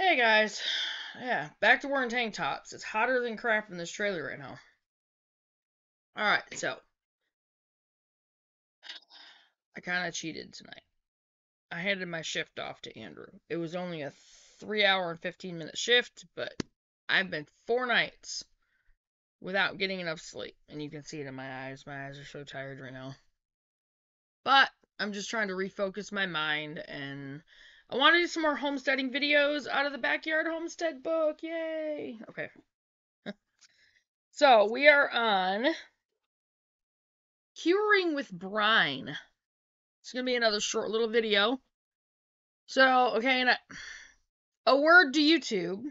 Hey guys, yeah, back to wearing tank tops. It's hotter than crap in this trailer right now. Alright, so. I kind of cheated tonight. I handed my shift off to Andrew. It was only a 3 hour and 15 minute shift, but I've been four nights without getting enough sleep. And you can see it in my eyes. My eyes are so tired right now. But I'm just trying to refocus my mind and I want to do some more homesteading videos out of the backyard homestead book. Yay! Okay. so we are on curing with brine. It's gonna be another short little video. So okay, and I, a word to YouTube.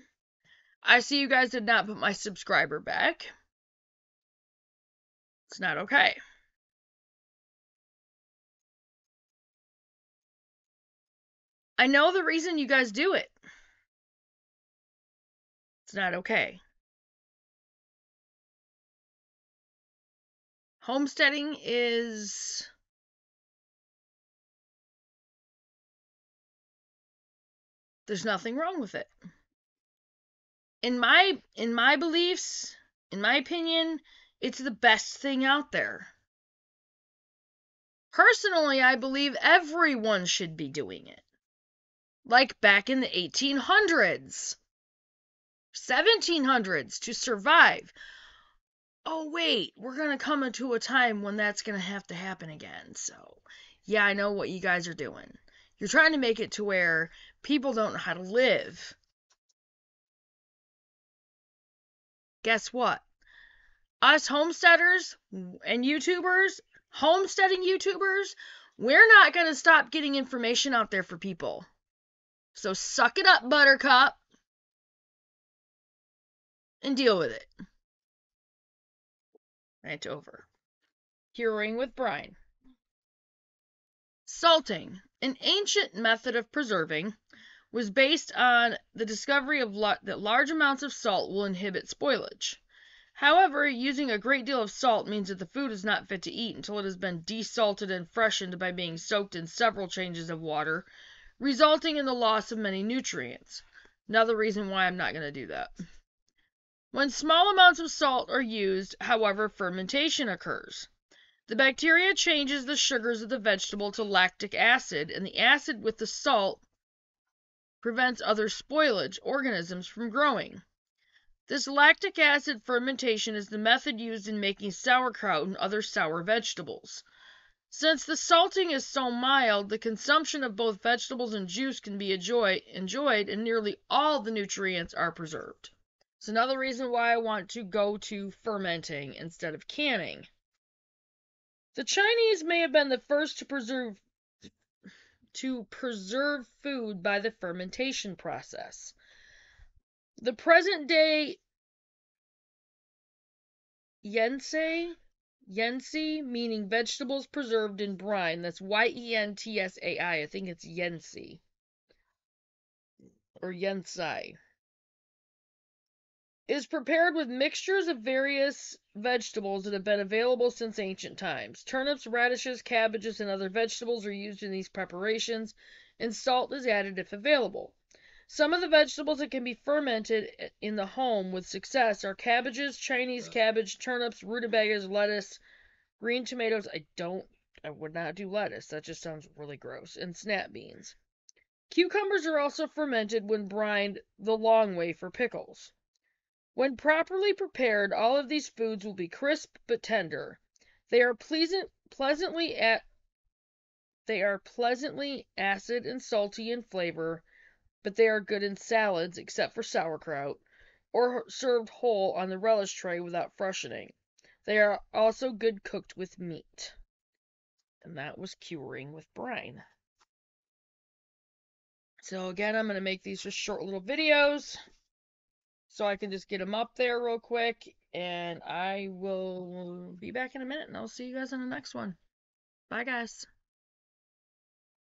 I see you guys did not put my subscriber back. It's not okay. I know the reason you guys do it. It's not okay. Homesteading is There's nothing wrong with it. In my in my beliefs, in my opinion, it's the best thing out there. Personally, I believe everyone should be doing it like back in the 1800s, 1700s to survive. Oh, wait, we're going to come into a time when that's going to have to happen again. So, yeah, I know what you guys are doing. You're trying to make it to where people don't know how to live. Guess what? Us homesteaders and YouTubers, homesteading YouTubers, we're not going to stop getting information out there for people. So suck it up, Buttercup, and deal with it. Rant over. Curing with brine. Salting, an ancient method of preserving, was based on the discovery of that large amounts of salt will inhibit spoilage. However, using a great deal of salt means that the food is not fit to eat until it has been desalted and freshened by being soaked in several changes of water resulting in the loss of many nutrients. Another reason why I'm not going to do that. When small amounts of salt are used, however, fermentation occurs. The bacteria changes the sugars of the vegetable to lactic acid, and the acid with the salt prevents other spoilage organisms from growing. This lactic acid fermentation is the method used in making sauerkraut and other sour vegetables. Since the salting is so mild, the consumption of both vegetables and juice can be enjoy, enjoyed and nearly all the nutrients are preserved. It's another reason why I want to go to fermenting instead of canning. The Chinese may have been the first to preserve to preserve food by the fermentation process. The present day Yensei Yensi, meaning vegetables preserved in brine. That's Y E N T S A I. I think it's Yensi. Or Yensai. Is prepared with mixtures of various vegetables that have been available since ancient times. Turnips, radishes, cabbages, and other vegetables are used in these preparations, and salt is added if available. Some of the vegetables that can be fermented in the home with success are cabbages, Chinese cabbage, turnips, rutabagas, lettuce, green tomatoes. I don't, I would not do lettuce. That just sounds really gross. And snap beans. Cucumbers are also fermented when brined the long way for pickles. When properly prepared, all of these foods will be crisp but tender. They are pleasant, pleasantly at they are pleasantly acid and salty in flavor but they are good in salads except for sauerkraut, or served whole on the relish tray without freshening. They are also good cooked with meat. And that was curing with brine. So again, I'm going to make these just short little videos so I can just get them up there real quick. And I will be back in a minute and I'll see you guys in the next one. Bye, guys.